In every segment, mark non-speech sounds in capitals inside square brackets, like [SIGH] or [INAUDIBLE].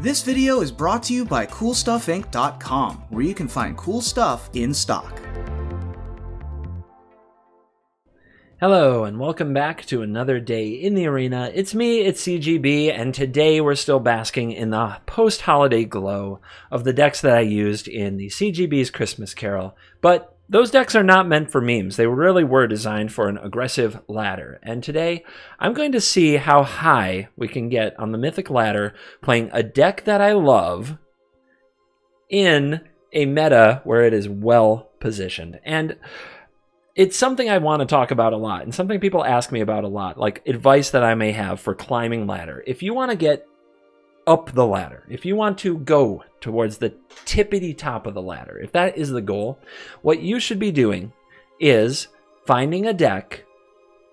This video is brought to you by CoolStuffInc.com, where you can find cool stuff in stock. Hello, and welcome back to another day in the arena. It's me, it's CGB, and today we're still basking in the post holiday glow of the decks that I used in the CGB's Christmas Carol. But those decks are not meant for memes. They really were designed for an aggressive ladder. And today, I'm going to see how high we can get on the Mythic ladder playing a deck that I love in a meta where it is well positioned. And it's something I want to talk about a lot and something people ask me about a lot, like advice that I may have for climbing ladder. If you want to get up the ladder, if you want to go towards the tippity top of the ladder, if that is the goal, what you should be doing is finding a deck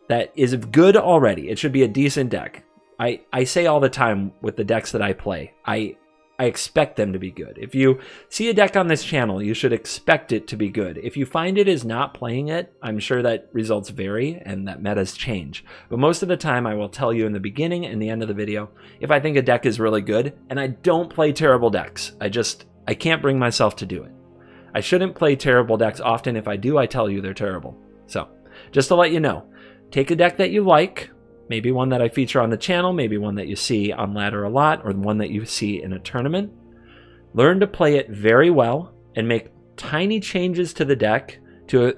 that is good already. It should be a decent deck. I, I say all the time with the decks that I play, I I expect them to be good. If you see a deck on this channel, you should expect it to be good. If you find it is not playing it, I'm sure that results vary and that metas change. But most of the time, I will tell you in the beginning and the end of the video if I think a deck is really good, and I don't play terrible decks. I just, I can't bring myself to do it. I shouldn't play terrible decks often. If I do, I tell you they're terrible. So, just to let you know, take a deck that you like, Maybe one that I feature on the channel, maybe one that you see on ladder a lot, or one that you see in a tournament. Learn to play it very well and make tiny changes to the deck to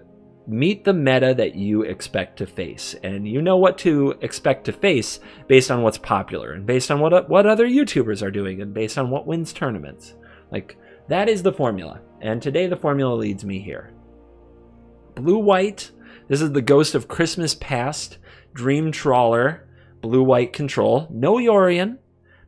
meet the meta that you expect to face. And you know what to expect to face based on what's popular and based on what what other YouTubers are doing and based on what wins tournaments. Like that is the formula. And today the formula leads me here. Blue white, this is the ghost of Christmas past. Dream Trawler, Blue White Control, no Yorion,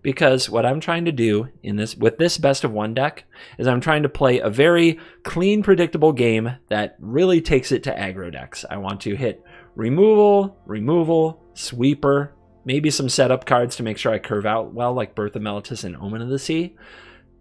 because what I'm trying to do in this with this best of one deck is I'm trying to play a very clean, predictable game that really takes it to aggro decks. I want to hit removal, removal, sweeper, maybe some setup cards to make sure I curve out well, like Birth of Meletis and Omen of the Sea.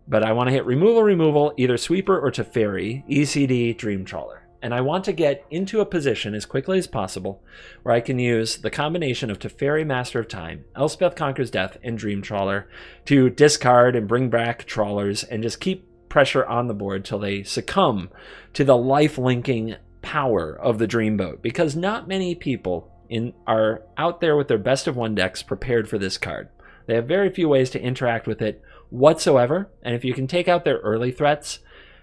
But I want to hit removal, removal, either sweeper or Teferi, ECD, Dream Trawler and I want to get into a position as quickly as possible where I can use the combination of Teferi Master of Time, Elspeth Conquers Death, and Dream Trawler to discard and bring back trawlers and just keep pressure on the board till they succumb to the life linking power of the Dreamboat. Because not many people in are out there with their best of one decks prepared for this card. They have very few ways to interact with it whatsoever, and if you can take out their early threats,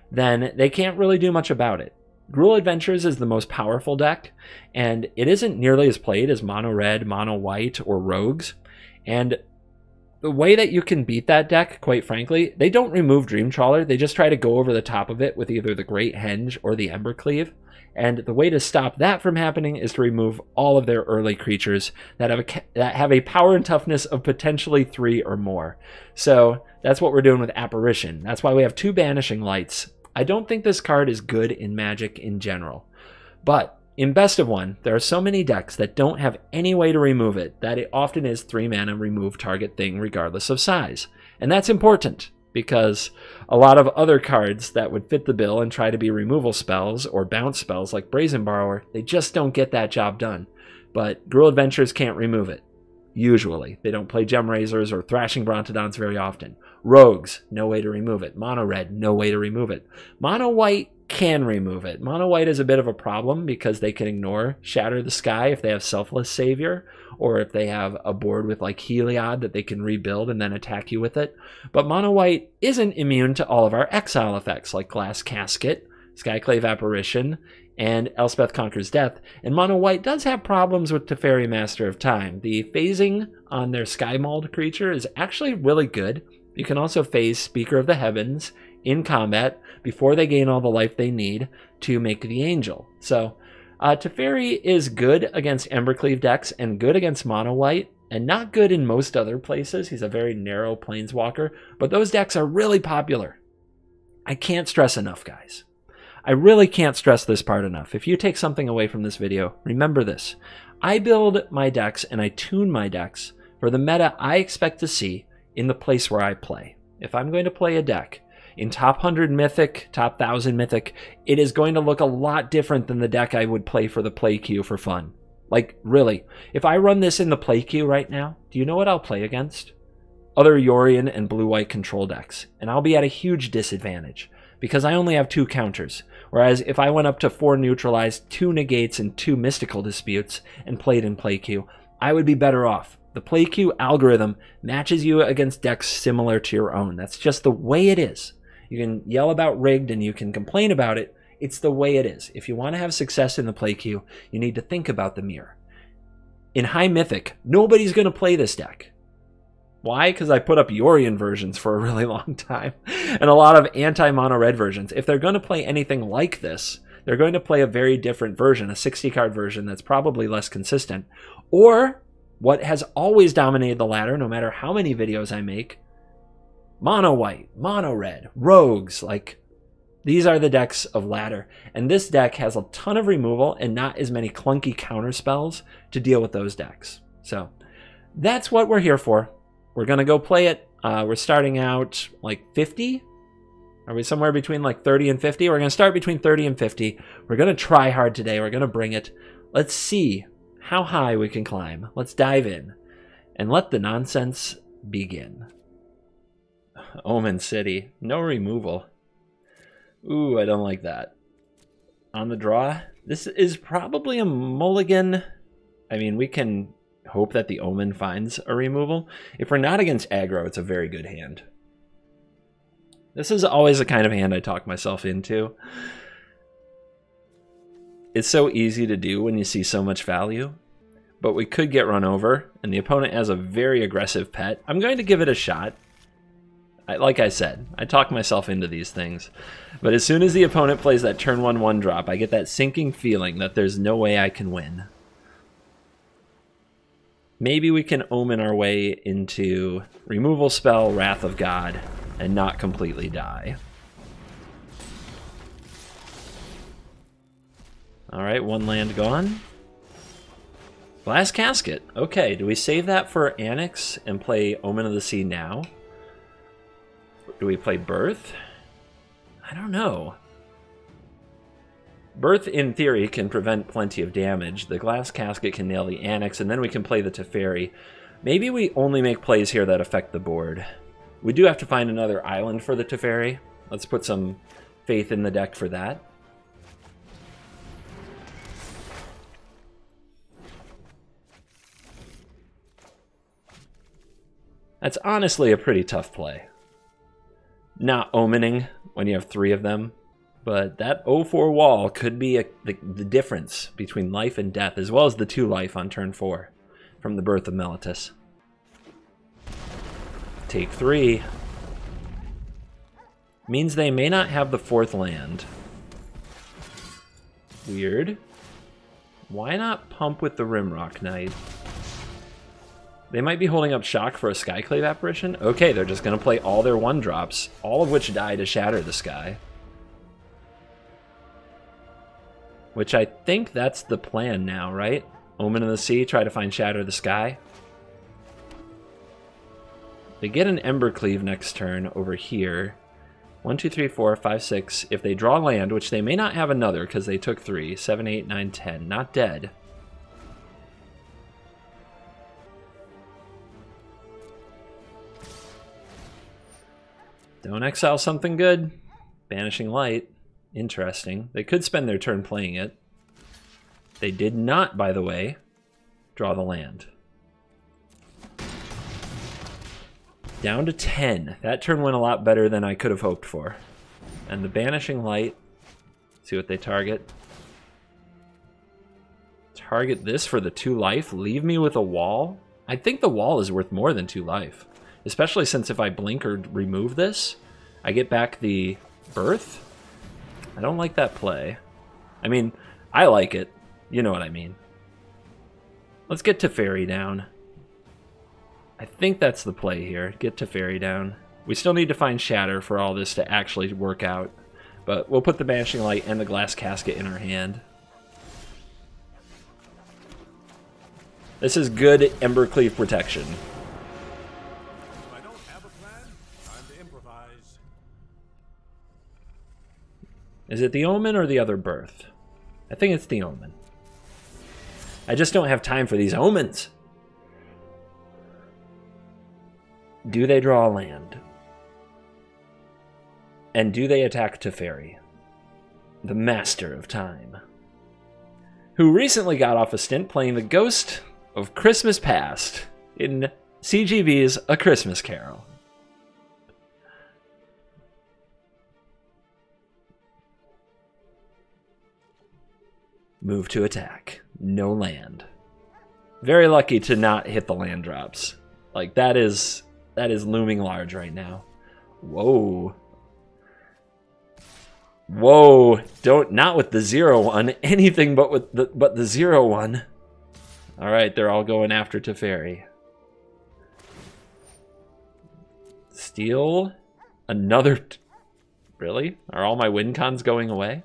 then they can't really do much about it. Gruul Adventures is the most powerful deck, and it isn't nearly as played as Mono Red, Mono White, or Rogues. And the way that you can beat that deck, quite frankly, they don't remove Dream Trawler. They just try to go over the top of it with either the Great Henge or the Embercleave. And the way to stop that from happening is to remove all of their early creatures that have a, that have a power and toughness of potentially three or more. So that's what we're doing with Apparition. That's why we have two Banishing Lights I don't think this card is good in Magic in general. But in Best of One, there are so many decks that don't have any way to remove it that it often is 3 mana remove target thing regardless of size. And that's important because a lot of other cards that would fit the bill and try to be removal spells or bounce spells like Brazen Borrower, they just don't get that job done. But Gruul Adventures can't remove it. Usually. They don't play Gemrazers or Thrashing Brontodons very often. Rogues, no way to remove it. Mono red, no way to remove it. Mono white can remove it. Mono white is a bit of a problem because they can ignore Shatter the Sky if they have Selfless Savior or if they have a board with like Heliod that they can rebuild and then attack you with it. But mono white isn't immune to all of our exile effects like Glass Casket, Skyclave Apparition, and Elspeth Conquers Death. And Mono White does have problems with Teferi Master of Time. The phasing on their Sky Mauled creature is actually really good. You can also phase Speaker of the Heavens in combat before they gain all the life they need to make the Angel. So uh, Teferi is good against Embercleave decks and good against Mono White, and not good in most other places. He's a very narrow planeswalker, but those decks are really popular. I can't stress enough, guys. I really can't stress this part enough. If you take something away from this video, remember this. I build my decks and I tune my decks for the meta I expect to see in the place where I play. If I'm going to play a deck in top 100 mythic, top 1000 mythic, it is going to look a lot different than the deck I would play for the play queue for fun. Like, really. If I run this in the play queue right now, do you know what I'll play against? other Yorion and blue-white control decks, and I'll be at a huge disadvantage because I only have two counters. Whereas if I went up to four neutralized, two negates, and two mystical disputes and played in play queue, I would be better off. The play queue algorithm matches you against decks similar to your own. That's just the way it is. You can yell about rigged and you can complain about it. It's the way it is. If you want to have success in the play queue, you need to think about the mirror. In High Mythic, nobody's going to play this deck. Why? Because I put up Yorion versions for a really [LAUGHS] long time and a lot of anti mono red versions. If they're going to play anything like this, they're going to play a very different version, a 60 card version that's probably less consistent. Or what has always dominated the ladder, no matter how many videos I make mono white, mono red, rogues. Like these are the decks of ladder. And this deck has a ton of removal and not as many clunky counter spells to deal with those decks. So that's what we're here for. We're to go play it. Uh, we're starting out like 50. Are we somewhere between like 30 and 50? We're to start between 30 and 50. We're to try hard today. We're to bring it. Let's see how high we can climb. Let's dive in and let the nonsense begin. Omen City. No removal. Ooh, I don't like that. On the draw, this is probably a mulligan. I mean, we can hope that the Omen finds a removal. If we're not against aggro, it's a very good hand. This is always the kind of hand I talk myself into. It's so easy to do when you see so much value, but we could get run over, and the opponent has a very aggressive pet. I'm going to give it a shot. I, like I said, I talk myself into these things. But as soon as the opponent plays that turn 1 1 drop, I get that sinking feeling that there's no way I can win. Maybe we can omen our way into removal spell, Wrath of God, and not completely die. Alright, one land gone. Glass Casket. Okay, do we save that for Anax and play Omen of the Sea now? Do we play Birth? I don't know. Birth, in theory, can prevent plenty of damage. The Glass Casket can nail the Anax, and then we can play the Teferi. Maybe we only make plays here that affect the board. We do have to find another island for the Teferi. Let's put some faith in the deck for that. That's honestly a pretty tough play. Not omening when you have three of them but that 0-4 wall could be a, the, the difference between life and death, as well as the 2 life on turn 4 from the birth of Meletis. Take 3. Means they may not have the fourth land. Weird. Why not pump with the Rimrock Knight? They might be holding up Shock for a Skyclave Apparition? Okay, they're just going to play all their 1-drops, all of which die to Shatter the Sky. Which I think that's the plan now, right? Omen of the Sea, try to find Shatter the Sky. They get an Embercleave next turn over here. One, two, three, four, five, six. If they draw land, which they may not have another because they took three. Seven, eight, nine, ten. Not dead. Don't exile something good. Banishing Light. Interesting. They could spend their turn playing it. They did not, by the way, draw the land. Down to 10. That turn went a lot better than I could have hoped for. And the Banishing Light. See what they target. Target this for the 2 life. Leave me with a wall. I think the wall is worth more than 2 life. Especially since if I blink or remove this, I get back the birth. I don't like that play. I mean, I like it. You know what I mean. Let's get Teferi down. I think that's the play here. Get Teferi down. We still need to find Shatter for all this to actually work out. But we'll put the Banishing Light and the Glass Casket in our hand. This is good Embercleave protection. Is it the Omen or the other birth? I think it's the Omen. I just don't have time for these omens. Do they draw land? And do they attack Teferi, the master of time, who recently got off a stint playing the Ghost of Christmas Past in CGB's A Christmas Carol? Move to attack. No land. Very lucky to not hit the land drops. Like that is that is looming large right now. Whoa. Whoa, don't not with the zero one, [LAUGHS] anything but with the but the zero one. Alright, they're all going after Teferi. Steal another really? Are all my win cons going away?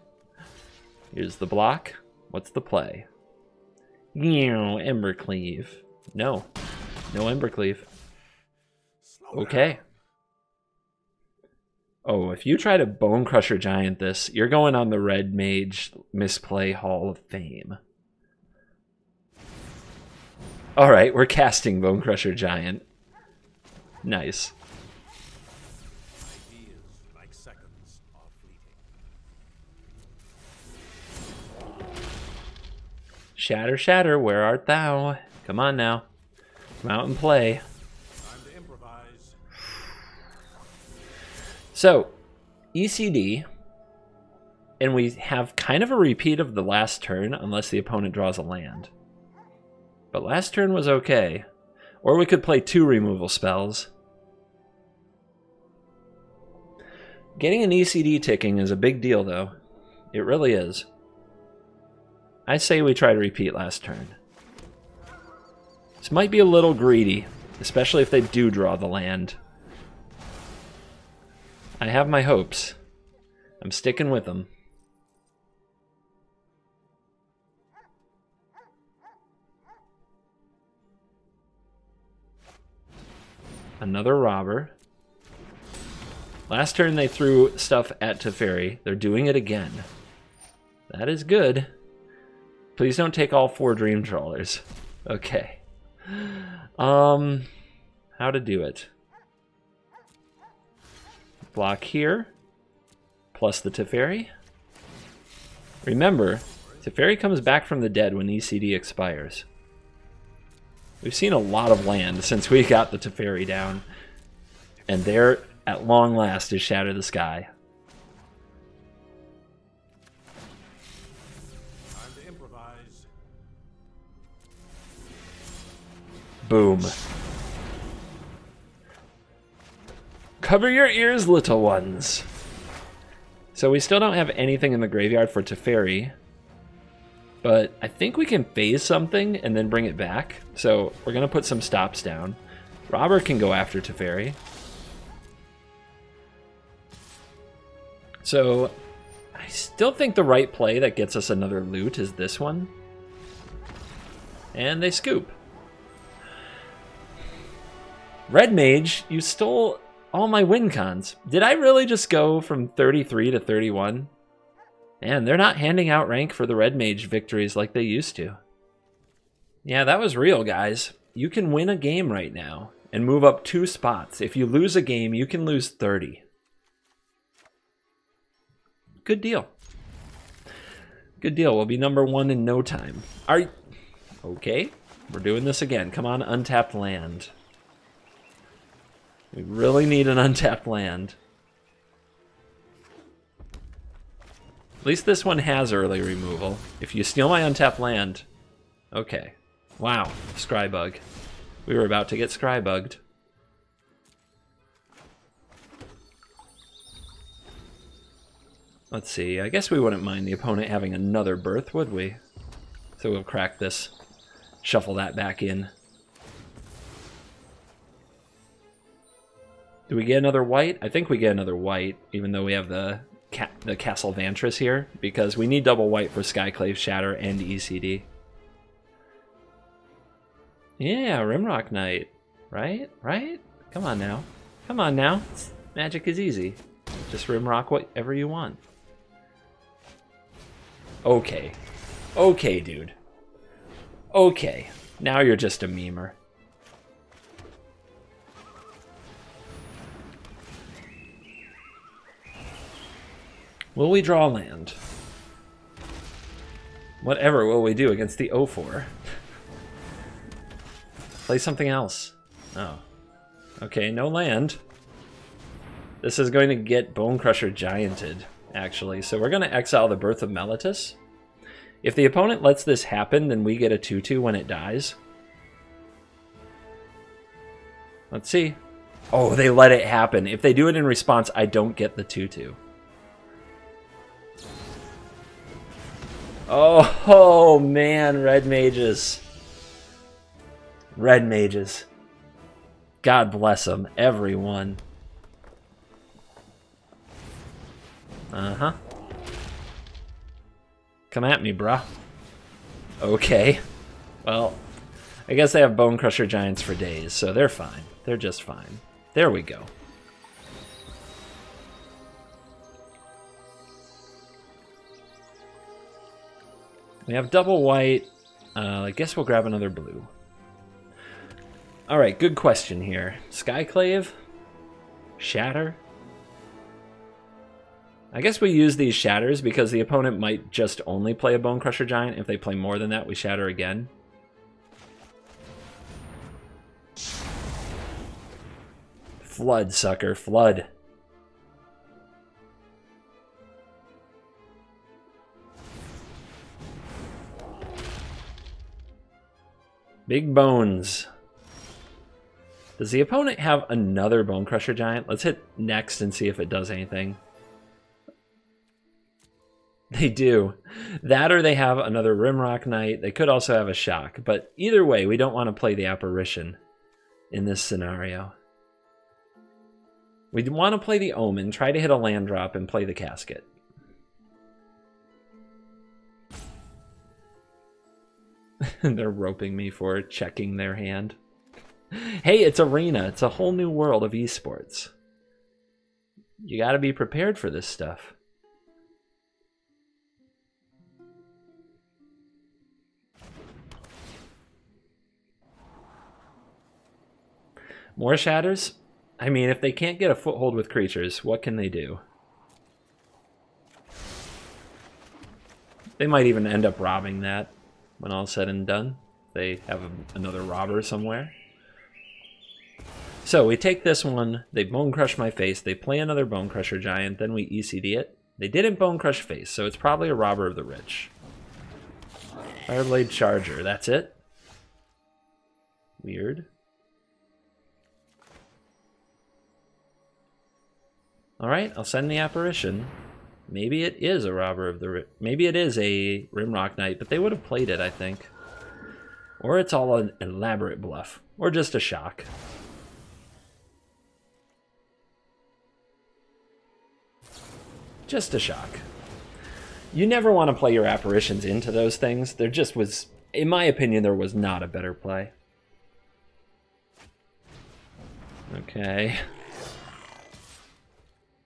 Here's the block. What's the play? Embercleave. No. No Embercleave. Okay. Oh, if you try to Bonecrusher Giant this, you're going on the Red Mage Misplay Hall of Fame. Alright, we're casting Bonecrusher Giant. Nice. Shatter, shatter, where art thou? Come on now. Come out and play. So, ECD, and we have kind of a repeat of the last turn, unless the opponent draws a land. But last turn was okay. Or we could play two removal spells. Getting an ECD ticking is a big deal, though. It really is. I say we try to repeat last turn. This might be a little greedy, especially if they do draw the land. I have my hopes. I'm sticking with them. Another robber. Last turn they threw stuff at Teferi. They're doing it again. That is good. Please don't take all four dream trawlers. Okay. Um, how to do it. Block here, plus the Teferi. Remember, Teferi comes back from the dead when ECD expires. We've seen a lot of land since we got the Teferi down. And there, at long last, is Shatter the Sky. Boom. Cover your ears, little ones. So we still don't have anything in the graveyard for Teferi. But I think we can phase something and then bring it back. So we're going to put some stops down. Robber can go after Teferi. So I still think the right play that gets us another loot is this one. And they scoop. Red Mage, you stole all my win cons. Did I really just go from 33 to 31? Man, they're not handing out rank for the Red Mage victories like they used to. Yeah, that was real, guys. You can win a game right now and move up two spots. If you lose a game, you can lose 30. Good deal. Good deal. We'll be number one in no time. Are okay? We're doing this again. Come on, untapped land. We really need an untapped land. At least this one has early removal. If you steal my untapped land... Okay. Wow, Scrybug. We were about to get Scrybugged. Let's see, I guess we wouldn't mind the opponent having another birth, would we? So we'll crack this, shuffle that back in. Do we get another white? I think we get another white, even though we have the ca the Castle Vantress here, because we need double white for Skyclave Shatter and ECD. Yeah, Rimrock Knight. Right? Right? Come on now. Come on now. Magic is easy. Just Rimrock whatever you want. Okay. Okay, dude. Okay. Now you're just a memer. Will we draw land? Whatever will we do against the 0-4? Play something else. Oh. Okay, no land. This is going to get Bonecrusher Gianted, actually. So we're going to exile the Birth of Meletis. If the opponent lets this happen, then we get a 2-2 when it dies. Let's see. Oh, they let it happen. If they do it in response, I don't get the 2-2. Oh, oh, man, red mages. Red mages. God bless them, everyone. Uh-huh. Come at me, bruh. Okay. Well, I guess they have Bonecrusher Giants for days, so they're fine. They're just fine. There we go. We have double white. Uh, I guess we'll grab another blue. Alright, good question here. Skyclave? Shatter? I guess we use these shatters because the opponent might just only play a Bonecrusher Giant. If they play more than that, we shatter again. Flood, sucker, flood. Big bones. Does the opponent have another Bonecrusher Giant? Let's hit next and see if it does anything. They do. That or they have another Rimrock Knight. They could also have a Shock. But either way, we don't want to play the Apparition in this scenario. We want to play the Omen, try to hit a land drop, and play the Casket. [LAUGHS] They're roping me for checking their hand. Hey, it's Arena. It's a whole new world of esports. You got to be prepared for this stuff. More shatters? I mean, if they can't get a foothold with creatures, what can they do? They might even end up robbing that when all's said and done. They have a, another robber somewhere. So we take this one, they bone crush my face, they play another bonecrusher giant, then we ECD it. They didn't bone crush face, so it's probably a robber of the rich. Fireblade Charger, that's it? Weird. Alright, I'll send the apparition. Maybe it is a robber of the... Maybe it is a Rimrock Knight, but they would have played it, I think. Or it's all an elaborate bluff. Or just a shock. Just a shock. You never want to play your apparitions into those things. There just was... In my opinion, there was not a better play. Okay.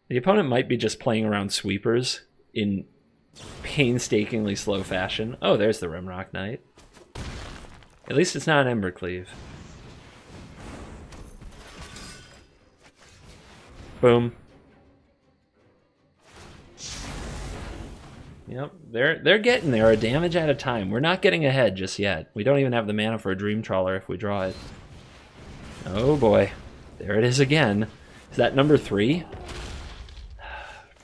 The opponent might be just playing around sweepers in painstakingly slow fashion. Oh, there's the Rimrock Knight. At least it's not an Embercleave. Boom. Yep, they're they're getting there a damage at a time. We're not getting ahead just yet. We don't even have the mana for a Dream Trawler if we draw it. Oh boy. There it is again. Is that number three?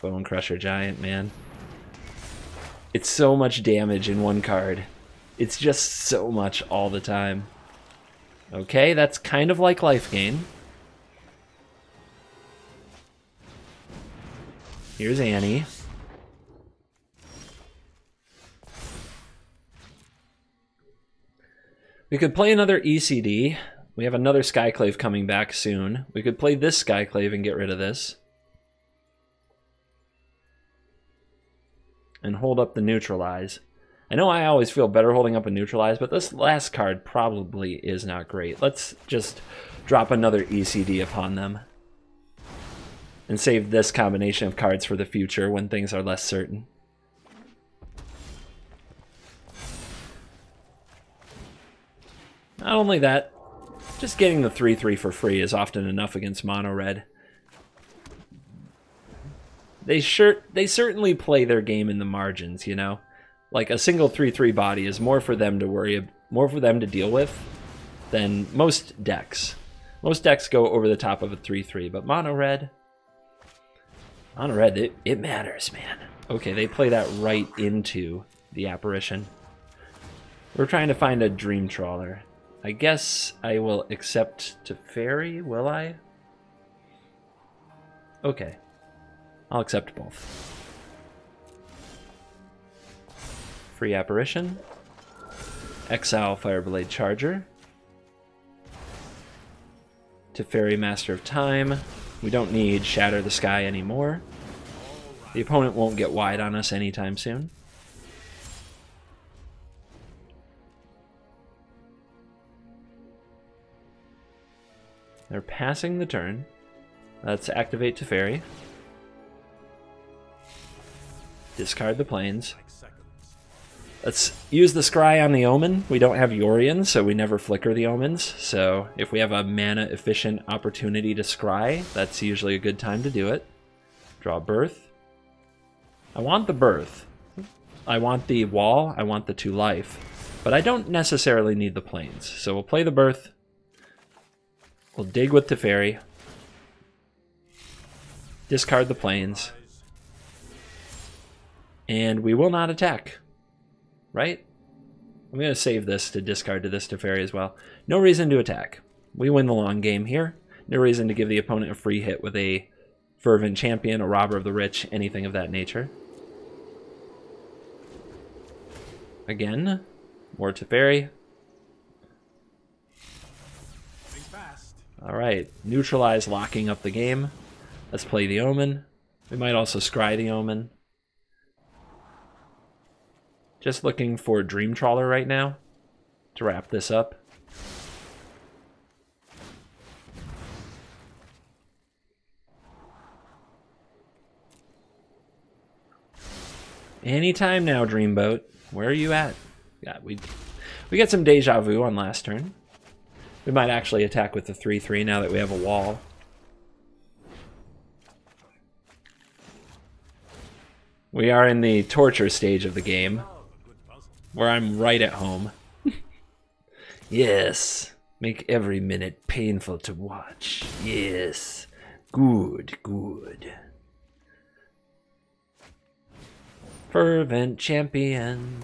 Bonecrusher Giant, man. It's so much damage in one card. It's just so much all the time. Okay, that's kind of like life gain. Here's Annie. We could play another ECD. We have another Skyclave coming back soon. We could play this Skyclave and get rid of this. And hold up the neutralize. I know I always feel better holding up a neutralize, but this last card probably is not great. Let's just drop another ECD upon them. And save this combination of cards for the future when things are less certain. Not only that, just getting the 3-3 for free is often enough against mono red. They sure they certainly play their game in the margins, you know. Like a single 3-3 body is more for them to worry more for them to deal with than most decks. Most decks go over the top of a 3-3, but mono red mono red it, it matters, man. Okay, they play that right into the apparition. We're trying to find a dream trawler. I guess I will accept Teferi, will I? Okay. I'll accept both. Free Apparition. Exile Fireblade Charger. Teferi Master of Time. We don't need Shatter the Sky anymore. The opponent won't get wide on us anytime soon. They're passing the turn. Let's activate Teferi. Discard the plains. Let's use the Scry on the Omen. We don't have Yorion, so we never flicker the Omens. So if we have a mana-efficient opportunity to Scry, that's usually a good time to do it. Draw Birth. I want the Birth. I want the Wall. I want the two life. But I don't necessarily need the Plains. So we'll play the Birth, We'll dig with Teferi. Discard the plains. And we will not attack. Right? I'm going to save this to discard to this Teferi as well. No reason to attack. We win the long game here. No reason to give the opponent a free hit with a Fervent Champion, a Robber of the Rich, anything of that nature. Again, more Teferi. All right, neutralize locking up the game. Let's play the Omen. We might also scry the Omen. Just looking for Dream Trawler right now to wrap this up. Anytime now, Dreamboat. Where are you at? Yeah, we we get some deja vu on last turn. We might actually attack with the 3-3 now that we have a wall. We are in the torture stage of the game, where I'm right at home. [LAUGHS] yes, make every minute painful to watch. Yes, good, good. Fervent champion.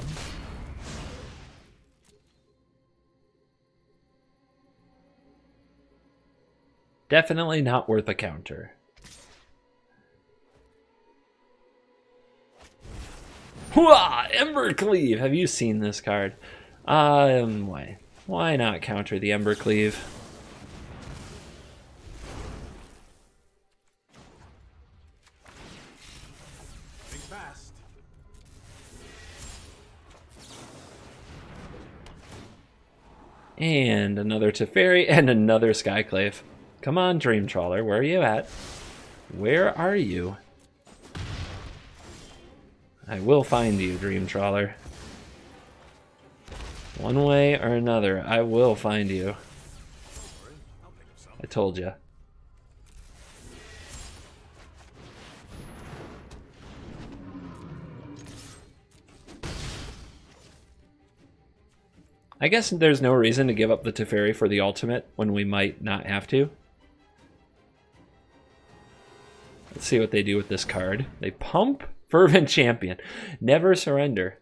Definitely not worth a counter. Hooah! Embercleave! Have you seen this card? Um, why? Why not counter the Embercleave? And another Teferi [LAUGHS] and another Skyclave. Come on, Dream Trawler, where are you at? Where are you? I will find you, Dream Trawler. One way or another, I will find you. I told you. I guess there's no reason to give up the Teferi for the ultimate when we might not have to. Let's see what they do with this card. They pump Fervent Champion. Never surrender.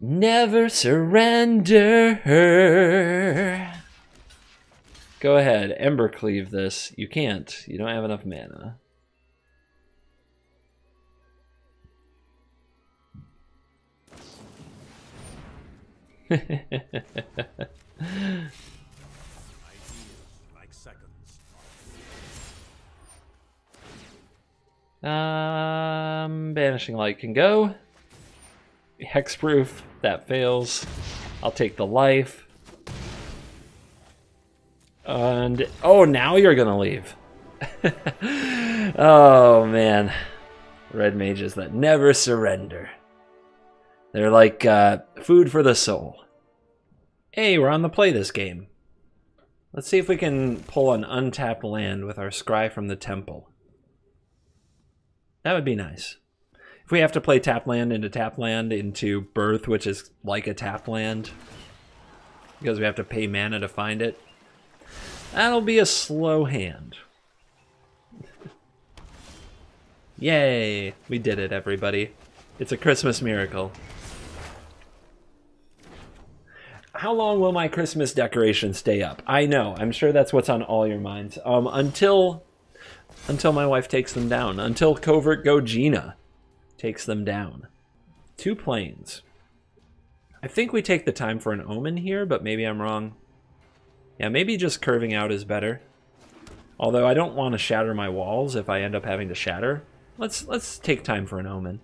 Never surrender. Go ahead, Embercleave this. You can't. You don't have enough mana. [LAUGHS] Um, Banishing Light can go. Hexproof, that fails. I'll take the life. And, oh, now you're gonna leave. [LAUGHS] oh, man. Red mages that never surrender. They're like uh, food for the soul. Hey, we're on the play this game. Let's see if we can pull an untapped land with our scry from the temple. That would be nice. If we have to play Tapland into Tapland into birth, which is like a Tapland, because we have to pay mana to find it, that'll be a slow hand. [LAUGHS] Yay! We did it, everybody. It's a Christmas miracle. How long will my Christmas decorations stay up? I know. I'm sure that's what's on all your minds. Um, until until my wife takes them down. Until Covert Gogina takes them down. Two plains. I think we take the time for an omen here, but maybe I'm wrong. Yeah, maybe just curving out is better. Although I don't want to shatter my walls if I end up having to shatter. Let's let's take time for an omen.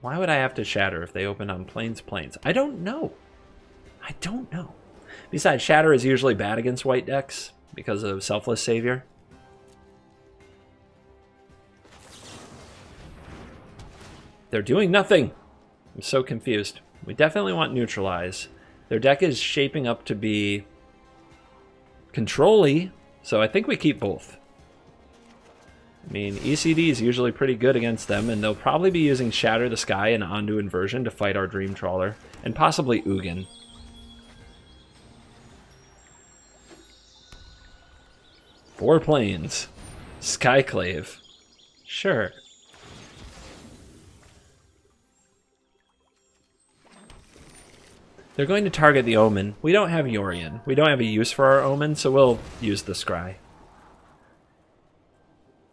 Why would I have to shatter if they open on plains plains? I don't know. I don't know. Besides, shatter is usually bad against white decks because of Selfless Savior. They're doing nothing. I'm so confused. We definitely want neutralize. Their deck is shaping up to be control so I think we keep both. I mean, ECD is usually pretty good against them, and they'll probably be using Shatter the Sky and Ondu Inversion to fight our Dream Trawler, and possibly Ugin. Four plains. Skyclave. Sure. They're going to target the Omen. We don't have Yorion. We don't have a use for our Omen, so we'll use the Scry.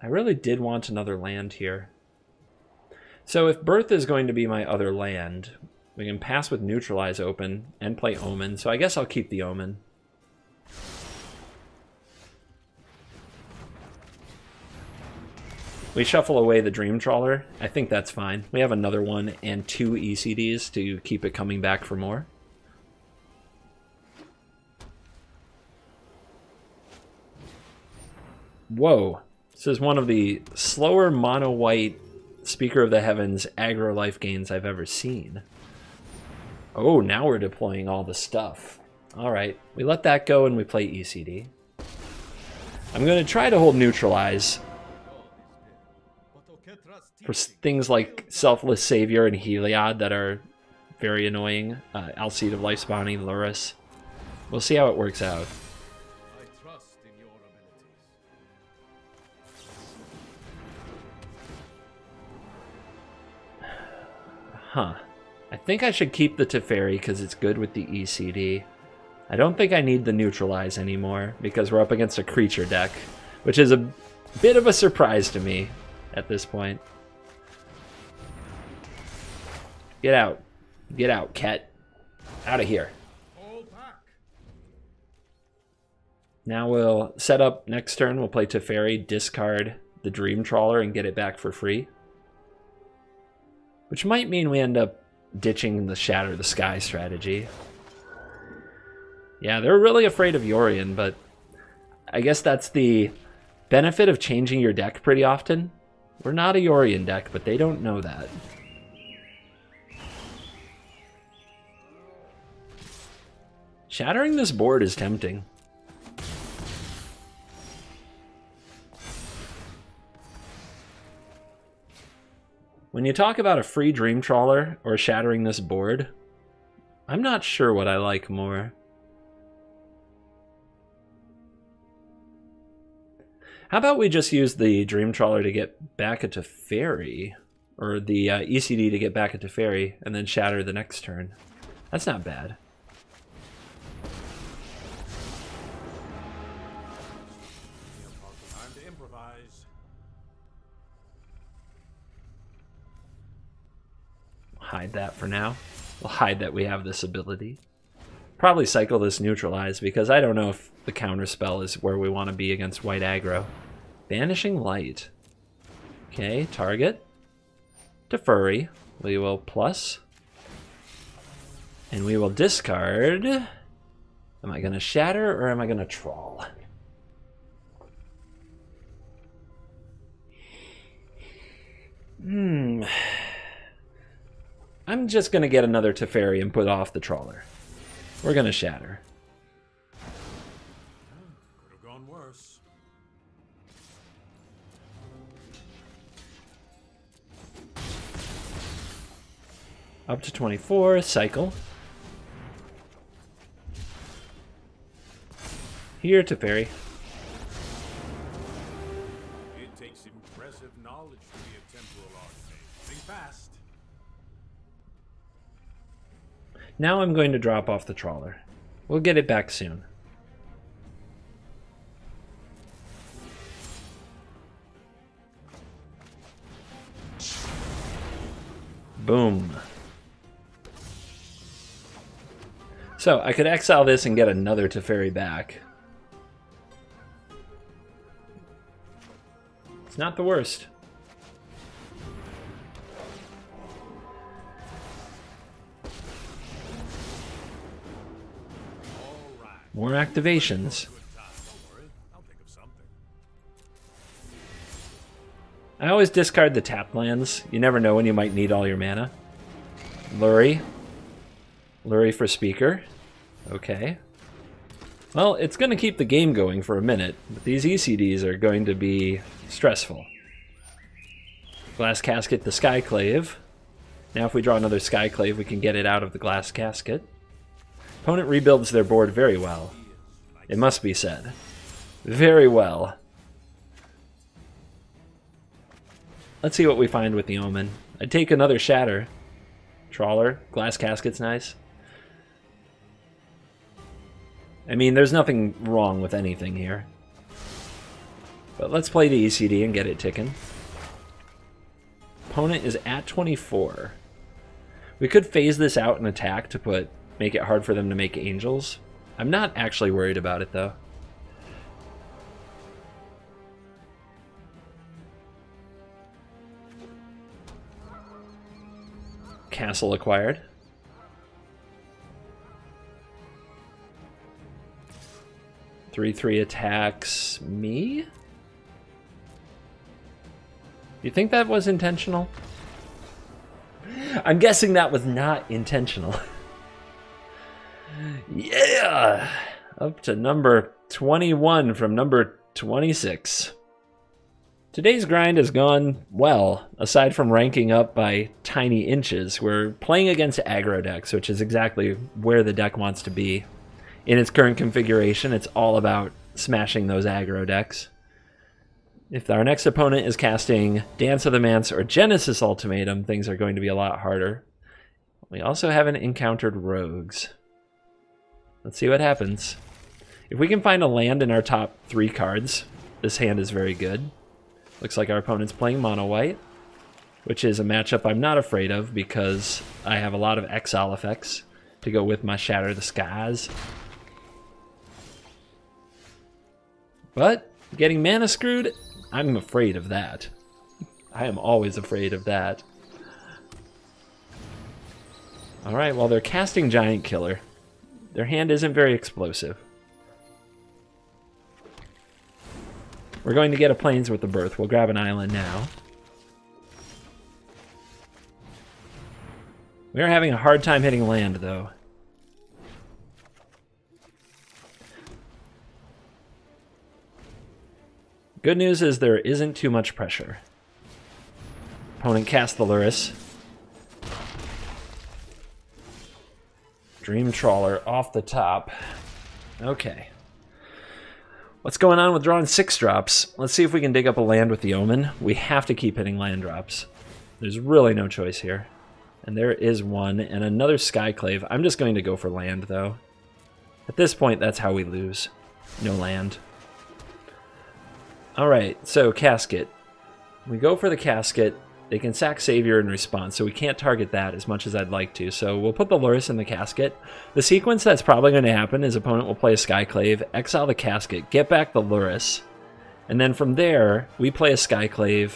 I really did want another land here. So if Birth is going to be my other land, we can pass with Neutralize open and play Omen, so I guess I'll keep the Omen. We shuffle away the Dream Trawler. I think that's fine. We have another one and two ECDs to keep it coming back for more. Whoa. This is one of the slower mono white Speaker of the Heavens aggro life gains I've ever seen. Oh, now we're deploying all the stuff. All right, we let that go and we play ECD. I'm going to try to hold neutralize for things like Selfless Savior and Heliod that are very annoying. Uh, Alseid of Life's Bounty, Lurrus. We'll see how it works out. Huh. I think I should keep the Teferi because it's good with the ECD. I don't think I need the Neutralize anymore because we're up against a creature deck, which is a bit of a surprise to me at this point. Get out. Get out, Ket. Out of here. Now we'll set up next turn. We'll play Teferi, discard the Dream Trawler, and get it back for free. Which might mean we end up ditching the Shatter the Sky strategy. Yeah, they're really afraid of Yorion, but I guess that's the benefit of changing your deck pretty often. We're not a Yorion deck, but they don't know that. Shattering this board is tempting. When you talk about a free Dream Trawler or shattering this board, I'm not sure what I like more. How about we just use the Dream Trawler to get back into Teferi, or the uh, ECD to get back into Teferi, and then shatter the next turn? That's not bad. Hide that for now. We'll hide that we have this ability. Probably cycle this neutralize because I don't know if the counter spell is where we want to be against white aggro. Banishing light. Okay, target. Teferi. We will plus. And we will discard. Am I going to shatter or am I going to trawl? Hmm. I'm just going to get another Teferi and put off the trawler. We're going to shatter. Could have gone worse. Up to 24, cycle. Here, Teferi. Now I'm going to drop off the trawler. We'll get it back soon. Boom. So I could exile this and get another Teferi back. It's not the worst. Of activations. I always discard the tap lands. You never know when you might need all your mana. Lurrus. Lurrus for speaker. Okay. Well, it's going to keep the game going for a minute, but these ECDs are going to be stressful. Glass casket the Skyclave. Now if we draw another Skyclave, we can get it out of the glass casket. Opponent rebuilds their board very well. It must be said. Very well. Let's see what we find with the Omen. I'd take another Shatter. Trawler. Glass casket's nice. I mean, there's nothing wrong with anything here. But let's play the ECD and get it ticking. Opponent is at 24. We could phase this out and attack to put make it hard for them to make angels. I'm not actually worried about it though. Castle acquired. Three three attacks me. You think that was intentional? I'm guessing that was not intentional. [LAUGHS] yeah! Up to number 21 from number 26. Today's grind has gone well, aside from ranking up by tiny inches. We're playing against aggro decks, which is exactly where the deck wants to be. In its current configuration, it's all about smashing those aggro decks. If our next opponent is casting Dance of the Manse or Genesis Ultimatum, things are going to be a lot harder. We also haven't encountered rogues. Let's see what happens. If we can find a land in our top three cards, this hand is very good. Looks like our opponent's playing mono white, which is a matchup I'm not afraid of because I have a lot of exile effects to go with my Shatter the Skies. But getting mana screwed, I'm afraid of that. I am always afraid of that. Alright, well, they're casting Giant Killer. Their hand isn't very explosive. We're going to get a plains with the Birth. We'll grab an island now. We are having a hard time hitting land, though. Good news is there isn't too much pressure. Opponent cast the Lurrus. Dream Trawler off the top. Okay. What's going on with drawing six drops? Let's see if we can dig up a land with the Omen. We have to keep hitting land drops. There's really no choice here. And there is one, and another Skyclave. I'm just going to go for land, though. At this point, that's how we lose. No land. Alright, so Casket. We go for the Casket. They can sack Savior in response, so we can't target that as much as I'd like to. So we'll put the Lurrus in the Casket. The sequence that's probably going to happen is opponent will play a Skyclave, exile the Casket, get back the Lurrus, and then from there, we play a Skyclave.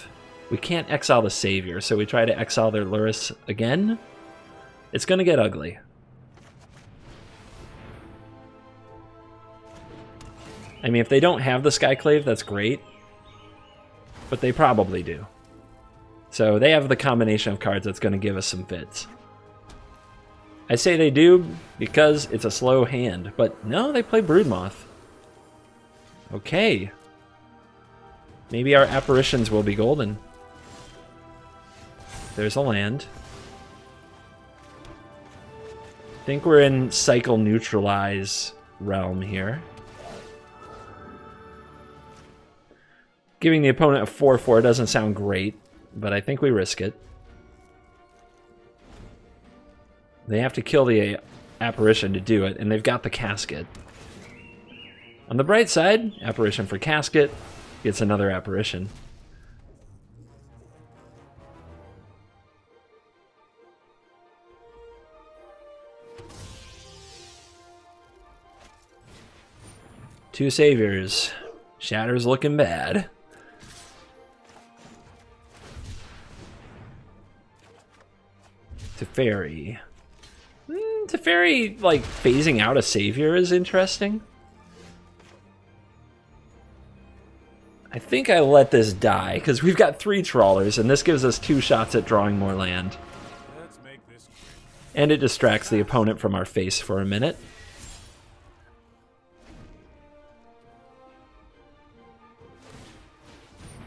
We can't exile the Savior, so we try to exile their Lurrus again. It's going to get ugly. I mean, if they don't have the Skyclave, that's great. But they probably do. So they have the combination of cards that's going to give us some fits. I say they do because it's a slow hand, but no, they play Broodmoth. Okay. Maybe our apparitions will be golden. There's a land. I think we're in cycle neutralize realm here. Giving the opponent a 4-4 doesn't sound great, but I think we risk it. They have to kill the apparition to do it, and they've got the casket. On the bright side, apparition for casket gets another apparition. Two saviors. Shatter's looking bad. Teferi. Mm, Teferi, like, phasing out a savior is interesting. I think I let this die, because we've got three trawlers, and this gives us two shots at drawing more land. And it distracts the opponent from our face for a minute.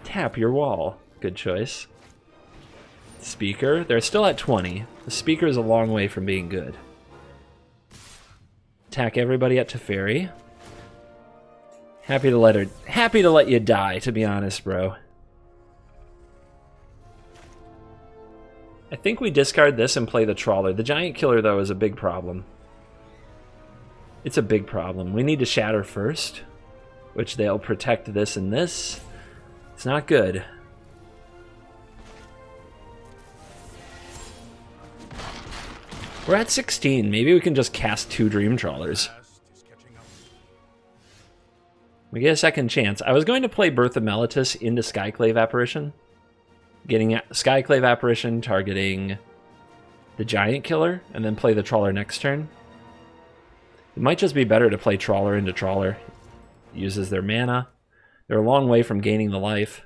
Tap your wall. Good choice. Speaker, they're still at 20. The speaker is a long way from being good. Attack everybody at Teferi. Happy to let her happy to let you die, to be honest, bro. I think we discard this and play the trawler. The giant killer though is a big problem. It's a big problem. We need to shatter first, which they'll protect this and this. It's not good. We're at 16. Maybe we can just cast two Dream Trawlers. We get a second chance. I was going to play Birth of Meletis into Skyclave Apparition. Getting Skyclave Apparition, targeting the Giant Killer, and then play the Trawler next turn. It might just be better to play Trawler into Trawler. Uses their mana. They're a long way from gaining the life.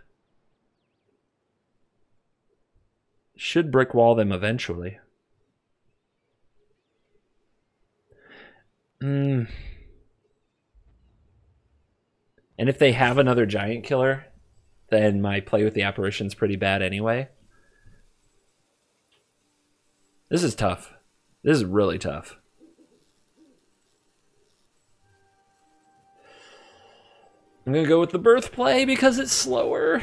Should brick wall them eventually. Hmm. And if they have another giant killer, then my play with the apparition's pretty bad anyway. This is tough. This is really tough. I'm gonna go with the birth play because it's slower.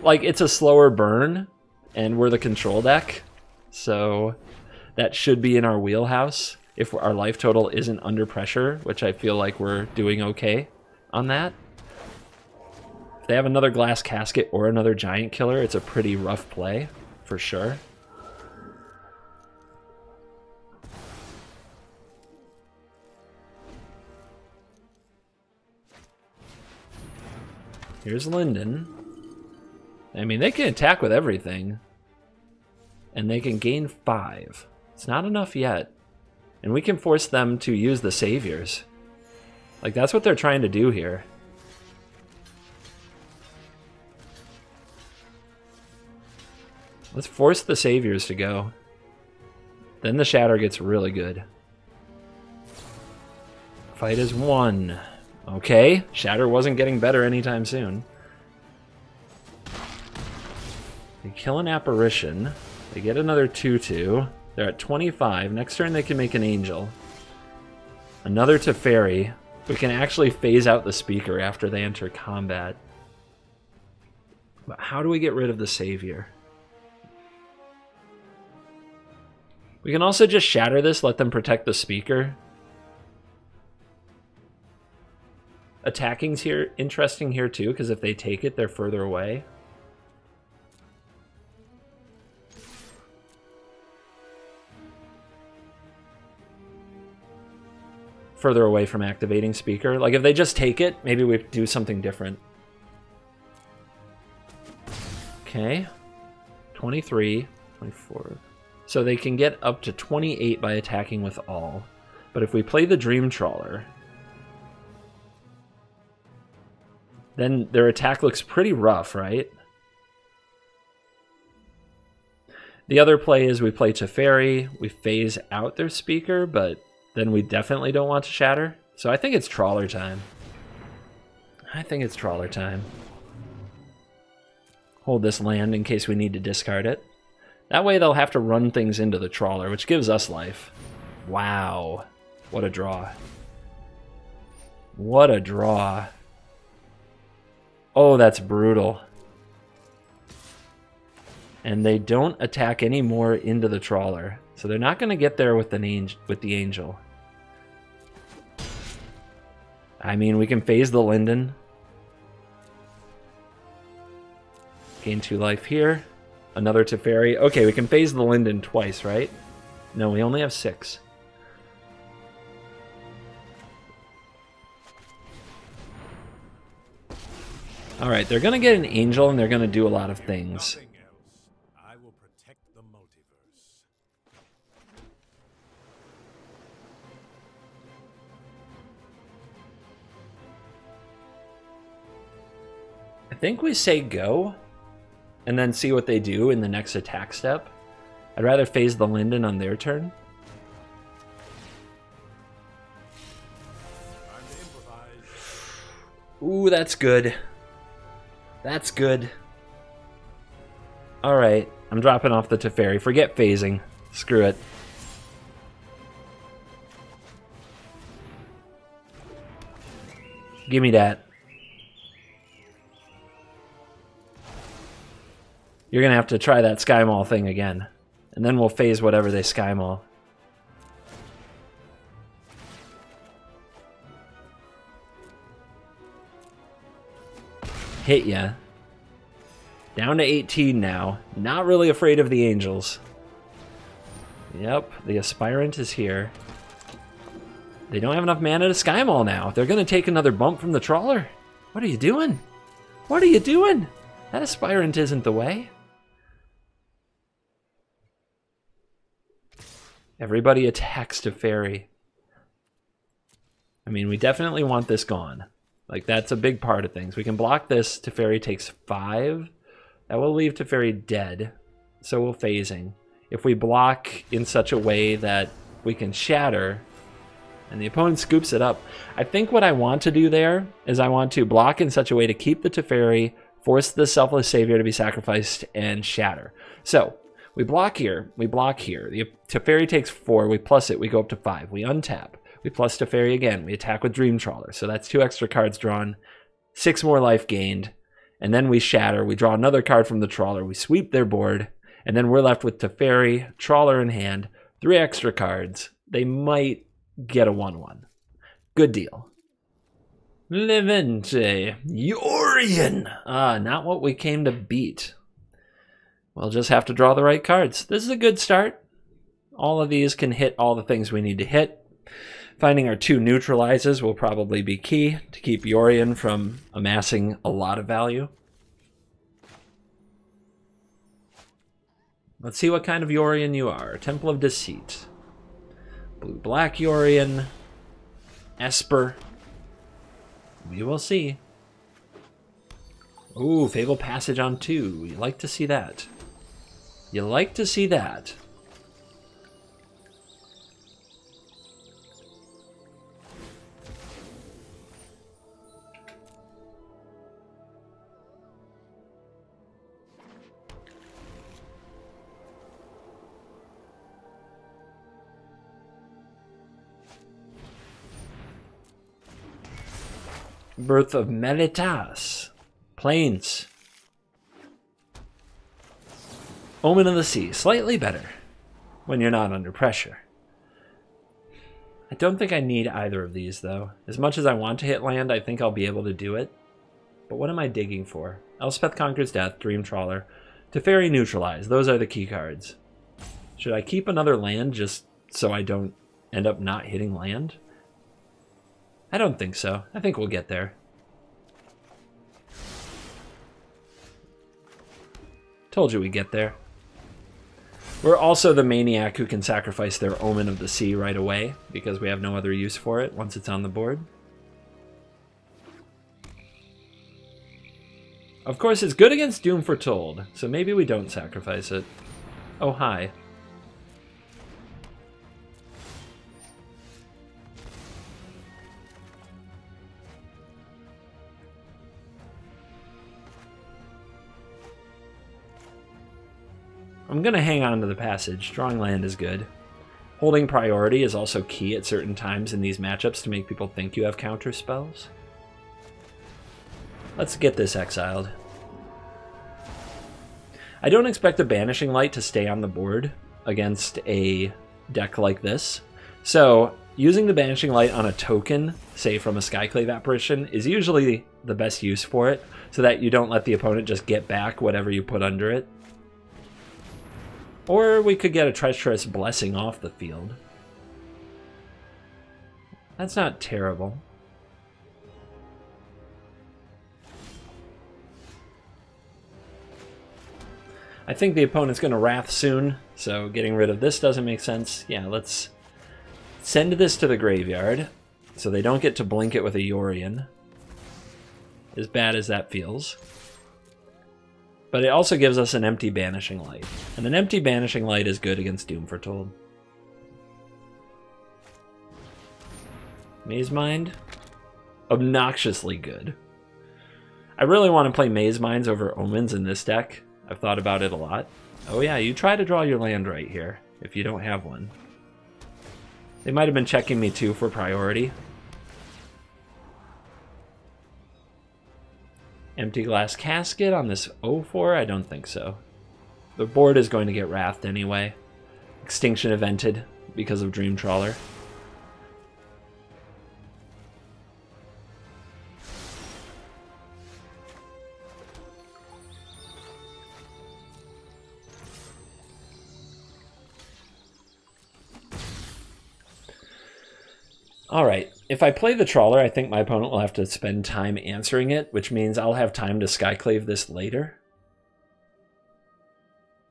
Like it's a slower burn, and we're the control deck, so that should be in our wheelhouse if our life total isn't under pressure, which I feel like we're doing okay on that. If they have another glass casket or another giant killer, it's a pretty rough play for sure. Here's Linden. I mean, they can attack with everything. And they can gain five. It's not enough yet. And we can force them to use the saviors. Like, that's what they're trying to do here. Let's force the saviors to go. Then the shatter gets really good. Fight is won. Okay, shatter wasn't getting better anytime soon. They kill an apparition. They get another 2-2. They're at 25. Next turn they can make an angel. Another Teferi. We can actually phase out the speaker after they enter combat. But how do we get rid of the savior? We can also just shatter this, let them protect the speaker. Attacking's here interesting here too, because if they take it, they're further away. Further away from activating speaker. Like if they just take it, maybe we do something different. Okay. 23, 24. So they can get up to 28 by attacking with all. But if we play the Dream Trawler, then their attack looks pretty rough, right? The other play is we play Teferi, we phase out their speaker, but then we definitely don't want to shatter. So I think it's Trawler time. I think it's Trawler time. Hold this land in case we need to discard it. That way they'll have to run things into the Trawler, which gives us life. Wow. What a draw. What a draw. Oh, that's brutal. And they don't attack any more into the trawler. So they're not going to get there with, an with the angel. I mean, we can phase the Linden. Gain two life here. Another Teferi. Okay, we can phase the Linden twice, right? No, we only have six. Alright, they're going to get an angel and they're going to do a lot of things. Think we say go and then see what they do in the next attack step. I'd rather phase the Linden on their turn. Ooh, that's good. That's good. Alright, I'm dropping off the Teferi. Forget phasing. Screw it. Give me that. You're gonna have to try that Sky Mall thing again. And then we'll phase whatever they Sky Mall. Hit ya. Down to 18 now. Not really afraid of the angels. Yep, the aspirant is here. They don't have enough mana to Sky Mall now. They're gonna take another bump from the trawler. What are you doing? What are you doing? That aspirant isn't the way. Everybody attacks Teferi. I mean, we definitely want this gone. Like, that's a big part of things. We can block this. Teferi takes five. That will leave Teferi dead. So will phasing. If we block in such a way that we can shatter and the opponent scoops it up, I think what I want to do there is I want to block in such a way to keep the Teferi, force the Selfless Savior to be sacrificed, and shatter. So we block here, we block here. The Teferi takes four, we plus it, we go up to five. We untap, we plus Teferi again, we attack with Dream Trawler. So that's two extra cards drawn, six more life gained, and then we shatter. We draw another card from the Trawler, we sweep their board, and then we're left with Teferi, Trawler in hand, three extra cards. They might get a 1 1. Good deal. Levente. Yorion. Ah, not what we came to beat. We'll just have to draw the right cards. This is a good start. All of these can hit all the things we need to hit. Finding our two neutralizes will probably be key to keep Yorion from amassing a lot of value. Let's see what kind of Yorion you are. Temple of Deceit. Blue Black Yorion. Esper. We will see. Ooh, Fable Passage on two. We like to see that. You like to see that. Birth of Meletis. Plains. Omen of the Sea. Slightly better when you're not under pressure. I don't think I need either of these, though. As much as I want to hit land, I think I'll be able to do it. But what am I digging for? Elspeth Conquers Death, Dream Trawler. Teferi Neutralize. Those are the key cards. Should I keep another land just so I don't end up not hitting land? I don't think so. I think we'll get there. Told you we'd get there. We're also the maniac who can sacrifice their Omen of the Sea right away because we have no other use for it once it's on the board. Of course, it's good against Doom Foretold, so maybe we don't sacrifice it. Oh, hi. I'm going to hang on to the passage. Drawing land is good. Holding priority is also key at certain times in these matchups to make people think you have counter spells. Let's get this exiled. I don't expect the Banishing Light to stay on the board against a deck like this. So using the Banishing Light on a token, say from a Skyclave Apparition, is usually the best use for it, so that you don't let the opponent just get back whatever you put under it. Or we could get a Treacherous Blessing off the field. That's not terrible. I think the opponent's going to Wrath soon, so getting rid of this doesn't make sense. Yeah, let's send this to the graveyard so they don't get to blink it with a Yorion. As bad as that feels. But it also gives us an empty Banishing Light. And an empty Banishing Light is good against Doom Foretold. Mazemind? Obnoxiously good. I really want to play Mazeminds over Omens in this deck. I've thought about it a lot. Oh yeah, you try to draw your land right here, if you don't have one. They might have been checking me too for priority. Empty glass casket on this 04? I don't think so. The board is going to get wrathed anyway. Extinction evented because of Dream Trawler. All right. If I play the Trawler, I think my opponent will have to spend time answering it, which means I'll have time to Skyclave this later.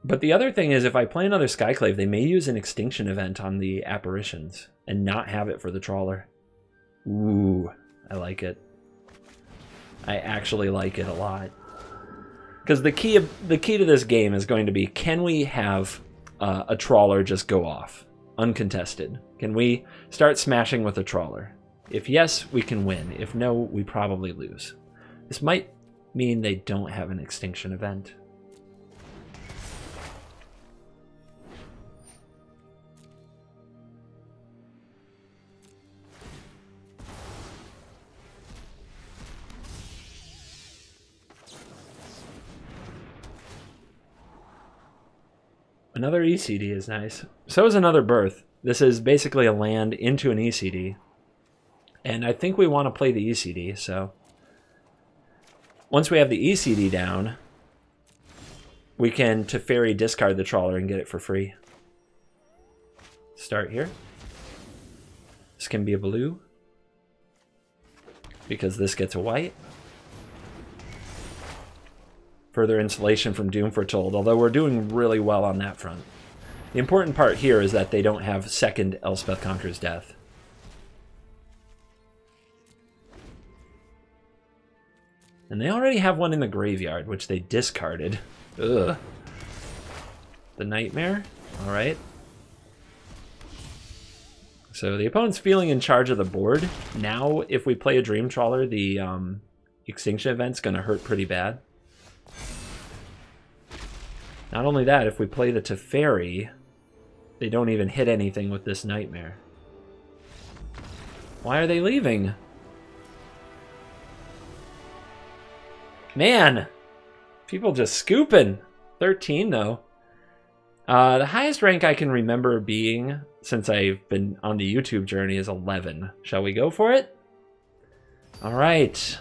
But the other thing is, if I play another Skyclave, they may use an Extinction event on the Apparitions and not have it for the Trawler. Ooh, I like it. I actually like it a lot. Because the key of, the key to this game is going to be, can we have uh, a Trawler just go off? Uncontested. Can we start smashing with a trawler? If yes, we can win. If no, we probably lose. This might mean they don't have an extinction event. Another ECD is nice. So is another birth. This is basically a land into an ECD. And I think we want to play the ECD, so... Once we have the ECD down, we can Teferi discard the trawler and get it for free. Start here. This can be a blue. Because this gets a white. Further insulation from Doom Foretold, although we're doing really well on that front. The important part here is that they don't have second Elspeth Conquers Death. And they already have one in the graveyard, which they discarded. Ugh. The Nightmare? Alright. So the opponent's feeling in charge of the board. Now, if we play a Dream Trawler, the um, Extinction event's going to hurt pretty bad. Not only that, if we play the Teferi, they don't even hit anything with this nightmare. Why are they leaving? Man, people just scooping. 13 though. Uh, the highest rank I can remember being since I've been on the YouTube journey is 11. Shall we go for it? All right.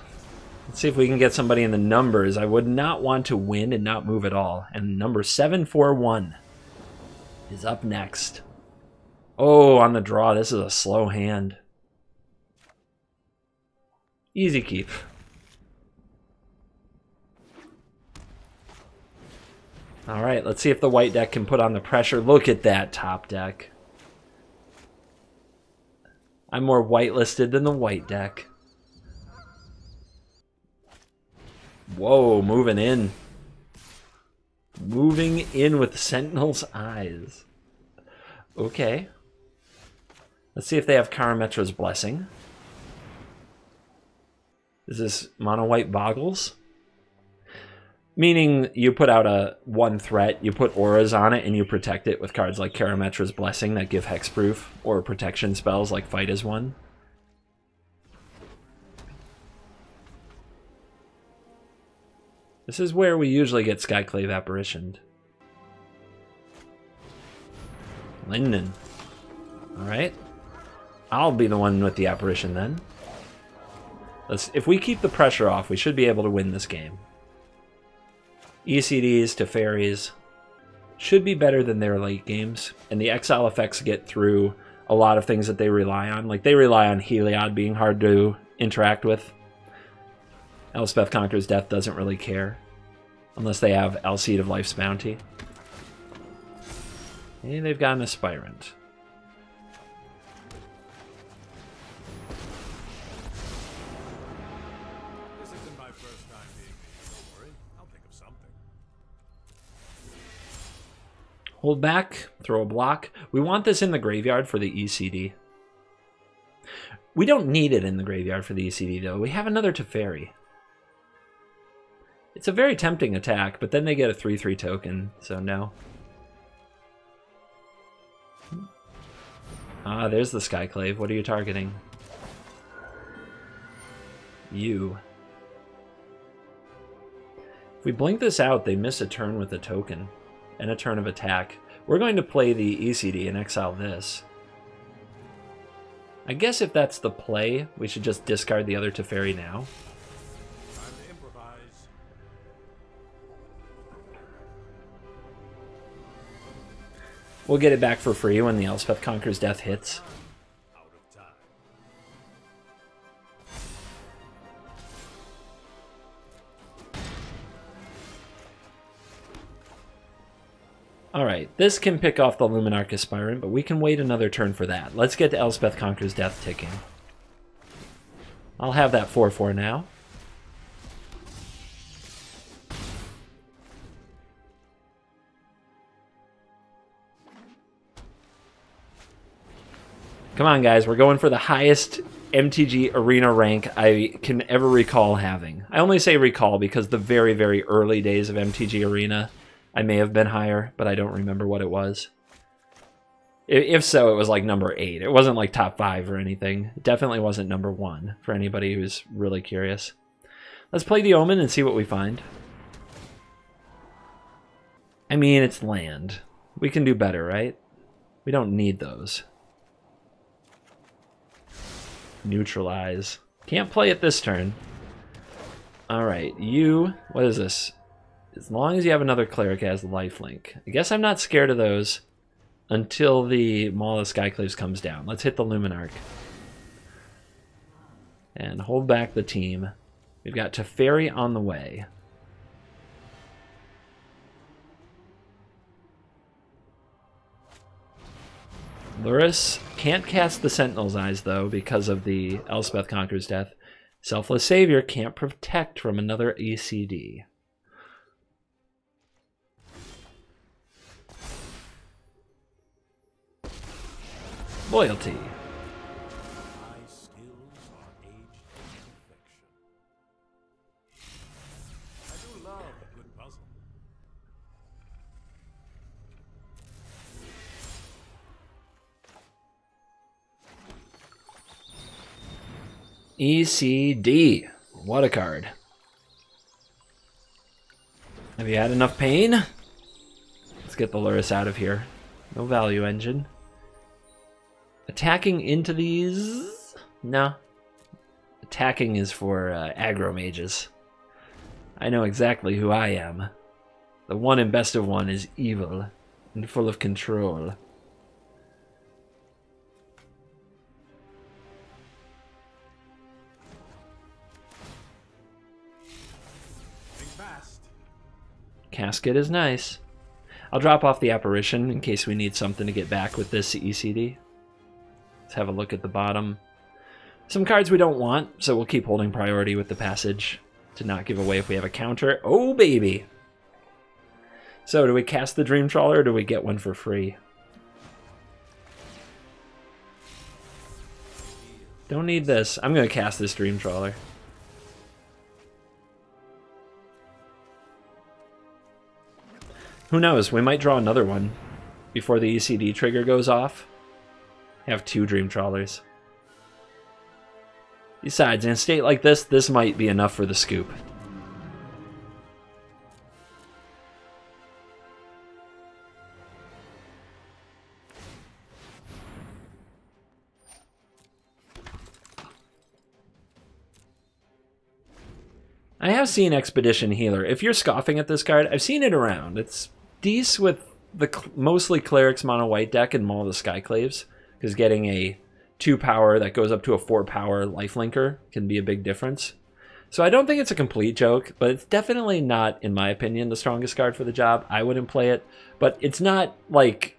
Let's see if we can get somebody in the numbers. I would not want to win and not move at all. And number 741 is up next. Oh, on the draw, this is a slow hand. Easy keep. All right, let's see if the white deck can put on the pressure. Look at that top deck. I'm more whitelisted than the white deck. Whoa, moving in. Moving in with Sentinel's eyes. Okay. Let's see if they have Karametra's Blessing. Is this Mono White Boggles? Meaning you put out a one threat, you put auras on it, and you protect it with cards like Karametra's Blessing that give hexproof, or protection spells like Fight as One. This is where we usually get Skyclave Apparitioned. Linden. Alright. I'll be the one with the apparition then. Let's, if we keep the pressure off, we should be able to win this game. ECDs to fairies should be better than their late games, and the exile effects get through a lot of things that they rely on. Like, they rely on Heliod being hard to interact with. Elspeth Conquers Death doesn't really care, unless they have Alseid of Life's Bounty. And they've got an Aspirant. Hold back, throw a block. We want this in the graveyard for the ECD. We don't need it in the graveyard for the ECD, though. We have another Teferi. It's a very tempting attack, but then they get a 3-3 token, so no. Ah, there's the Skyclave. What are you targeting? You. If we blink this out, they miss a turn with a token and a turn of attack. We're going to play the ECD and exile this. I guess if that's the play, we should just discard the other Teferi now. We'll get it back for free when the Elspeth Conquers Death hits. Alright, this can pick off the Luminarch Aspirant, but we can wait another turn for that. Let's get to Elspeth Conquers Death ticking. I'll have that 4-4 now. Come on, guys. We're going for the highest MTG arena rank I can ever recall having. I only say recall because the very, very early days of MTG Arena, I may have been higher, but I don't remember what it was. If so, it was like number eight. It wasn't like top five or anything. It definitely wasn't number one for anybody who's really curious. Let's play the Omen and see what we find. I mean, it's land. We can do better, right? We don't need those. Neutralize. Can't play it this turn. Alright, you... What is this? As long as you have another cleric as lifelink. I guess I'm not scared of those until the Maul of Skyclaves comes down. Let's hit the Luminarch. And hold back the team. We've got Teferi on the way. Lurrus can't cast the Sentinel's Eyes, though, because of the Elspeth Conquers Death. Selfless Savior can't protect from another ECD. Puzzle. ECD. What a card. Have you had enough pain? Let's get the Lurrus out of here. No value engine. Attacking into these? No. Attacking is for uh, aggro mages. I know exactly who I am. The one and best of one is evil and full of control. Casket is nice. I'll drop off the apparition in case we need something to get back with this ECD. Let's have a look at the bottom. Some cards we don't want, so we'll keep holding priority with the passage to not give away if we have a counter. Oh, baby! So, do we cast the Dream Trawler or do we get one for free? Don't need this. I'm going to cast this Dream Trawler. Who knows? We might draw another one before the ECD trigger goes off. Have two Dream Trawlers. Besides, in a state like this, this might be enough for the scoop. I have seen Expedition Healer. If you're scoffing at this card, I've seen it around. It's decent with the cl- mostly Clerics mono white deck and Maul of the Skyclaves, because getting a 2 power that goes up to a 4 power lifelinker can be a big difference. So I don't think it's a complete joke, but it's definitely not, in my opinion, the strongest card for the job. I wouldn't play it, but it's not like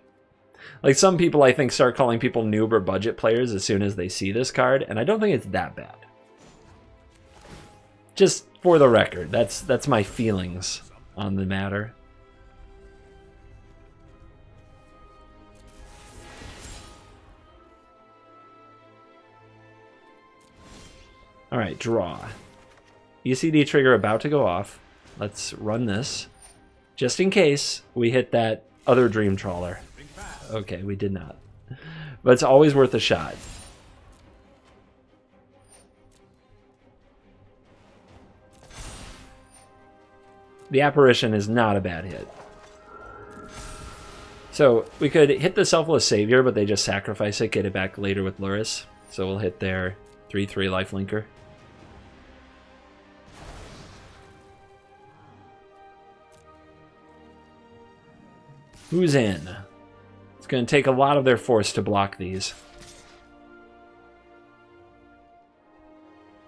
like some people I think start calling people noob or budget players as soon as they see this card, and I don't think it's that bad. Just for the record, that's that's my feelings on the matter. All right, draw. ECD trigger about to go off. Let's run this. Just in case we hit that other Dream Trawler. Okay, we did not. [LAUGHS] But it's always worth a shot. The apparition is not a bad hit. So we could hit the Selfless Savior, but they just sacrifice it, get it back later with Lurrus. So we'll hit their 3-3 life linker. Who's in? It's going to take a lot of their force to block these.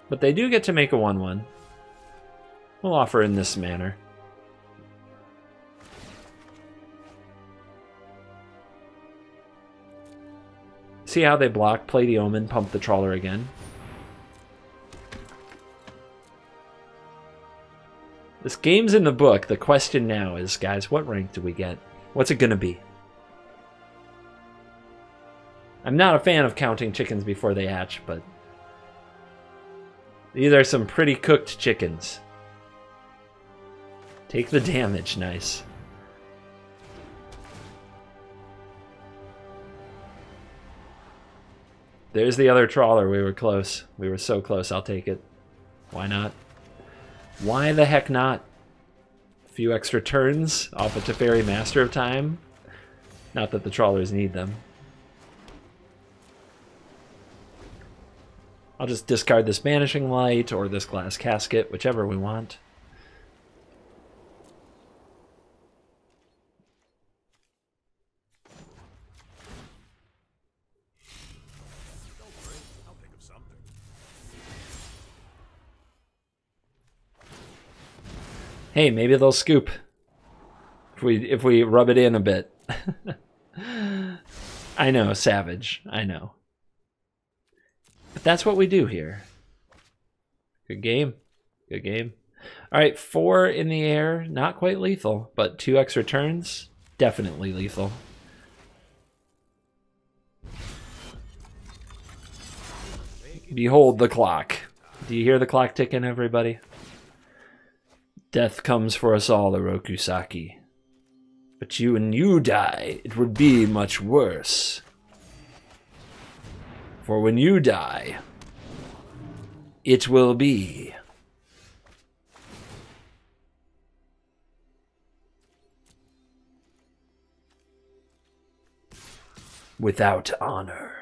But they do get to make a 1-1. We'll offer in this manner. See how they block, play the Omen, pump the Trawler again. This game's in the book. The question now is, guys, what rank do we get? What's it gonna be? I'm not a fan of counting chickens before they hatch, but these are some pretty cooked chickens. Take the damage, nice. There's the other trawler. We were close. We were so close. I'll take it. Why not? Why the heck not? Few extra turns off a Teferi Master of Time. Not that the trawlers need them. I'll just discard this Banishing Light or this Glass Casket, whichever we want. I'll think of something. Hey, maybe they'll scoop. If we if we rub it in a bit. [LAUGHS] I know, savage. I know. But that's what we do here. Good game. Good game. All right, four in the air, not quite lethal, but two extra turns, definitely lethal. Behold the clock. Do you hear the clock ticking, everybody? Death comes for us all, Oroku Saki. But you and you die, it would be much worse. For when you die, it will be. Without honor.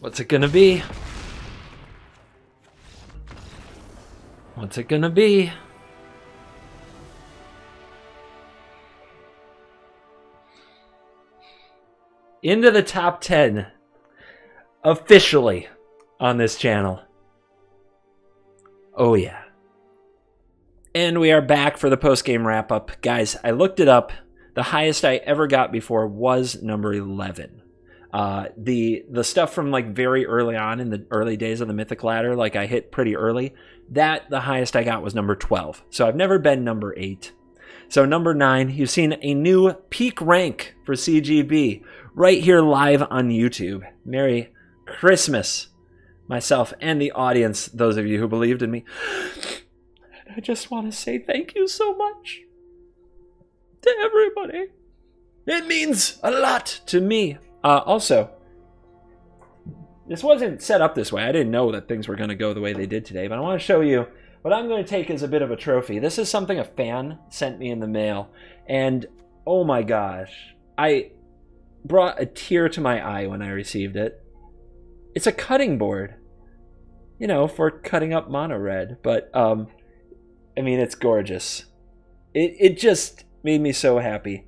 What's it gonna be? What's it gonna be? Into the top 10 officially on this channel. Oh, yeah. And we are back for the post game wrap up. Guys, I looked it up. The highest I ever got before was number 11 uh, the the stuff from like very early on in the early days of the mythic ladder like i hit pretty early that the highest i got was number 12 so i've never been number 8 So, number nine, you've seen a new peak rank for CGB right here live on YouTube. Merry Christmas, myself and the audience, those of you who believed in me. I just want to say thank you so much to everybody. It means a lot to me. Uh, also, this wasn't set up this way. I didn't know that things were going to go the way they did today, but I want to show you what I'm going to take as a bit of a trophy. This is something a fan sent me in the mail, and oh my gosh, I brought a tear to my eye when I received it. It's a cutting board, you know, for cutting up mono red, but um, I mean, it's gorgeous. It it just made me so happy,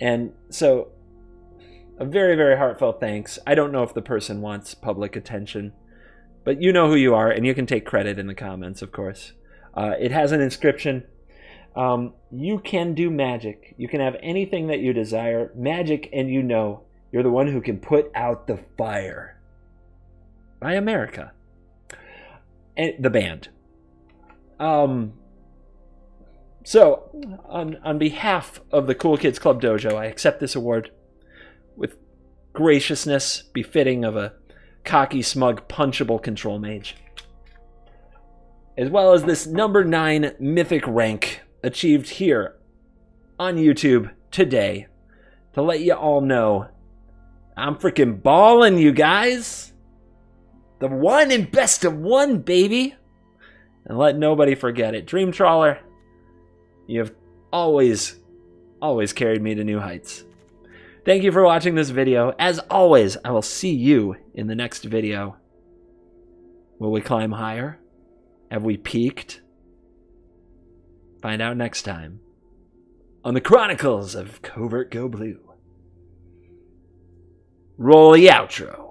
and so a very very heartfelt thanks. I don't know if the person wants public attention but you know who you are, and you can take credit in the comments, of course. Uh, it has an inscription. Um, you can do magic. You can have anything that you desire. Magic, and you know you're the one who can put out the fire. By America. And the band. Um, so, on, on behalf of the Cool Kids Club Dojo, I accept this award graciousness befitting of a cocky, smug, punchable control mage. As well as this number 9 mythic rank achieved here on YouTube today to let you all know I'm freaking balling, you guys. The one and best of one, baby. And let nobody forget it. Dream Trawler, you have always, always carried me to new heights. Thank you for watching this video. As always, I will see you in the next video. Will we climb higher? Have we peaked? Find out next time on the Chronicles of Covert Go Blue. Roll the outro.